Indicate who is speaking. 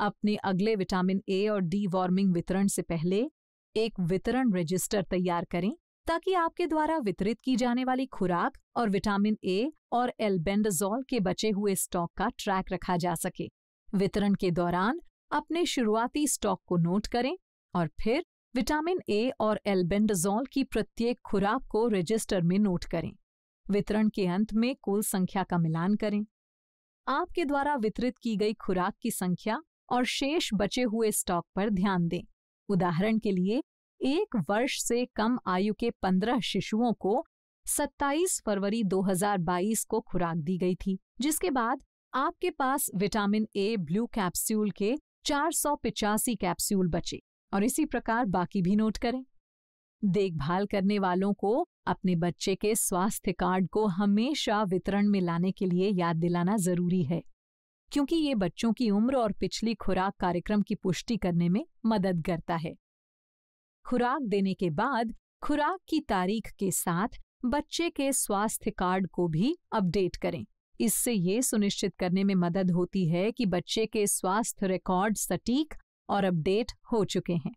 Speaker 1: अपने अगले vitamin A और डी वार्मिंग वितरण से पहले एक वितरण रजिस्टर तैयार करें, ताकि आपके द्वारा वितरित की जाने वाली खुराक और विटामिन ए और एल्बेंडाजोल के बचे हुए स्टॉक का ट्रैक रखा जा सके। वितरण के दौरान अपने शुरुआती स्टॉक को नोट करें और फिर विटामिन ए और एल्बेंडाजोल की प्रत्येक खुराक को रजिस्टर में नोट करें। वितरण के अंत में कुल संख्या का मिलान करें। आपके द्वारा वितरित की गई खुराक की संख्या और शेष बचे हुए स्टॉक पर ध्यान दें। उदाहरण के लिए, एक वर्ष से कम आयु के पंद्रह शिशुओं को 27 फरवरी 2022 को खुराक दी गई थी, जिसके बाद आपके पास विटामिन ए, ब्लू कैप्सूल के चार कैप्सूल बचे और इसी प्रकार बाकी भी नोट करें। देखभाल करने वालों को अपने बच्चे के स्वास्थ्य कार्ड को हमेशा वितरण में लाने के लिए याद दिलाना ज़रूरी है। क्योंकि ये बच्चों की उम्र और पिछली खुराक कार्यक्रम की पुष्टि करने में मदद करता है। खुराक देने के बाद खुराक की तारीख के साथ बच्चे के स्वास्थ्य कार्ड को भी अपडेट करें। इससे ये सुनिश्चित करने में मदद होती है कि बच्चे के स्वास्थ्य रिकॉर्ड सटीक और अपडेट हो चुके हैं।